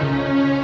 Música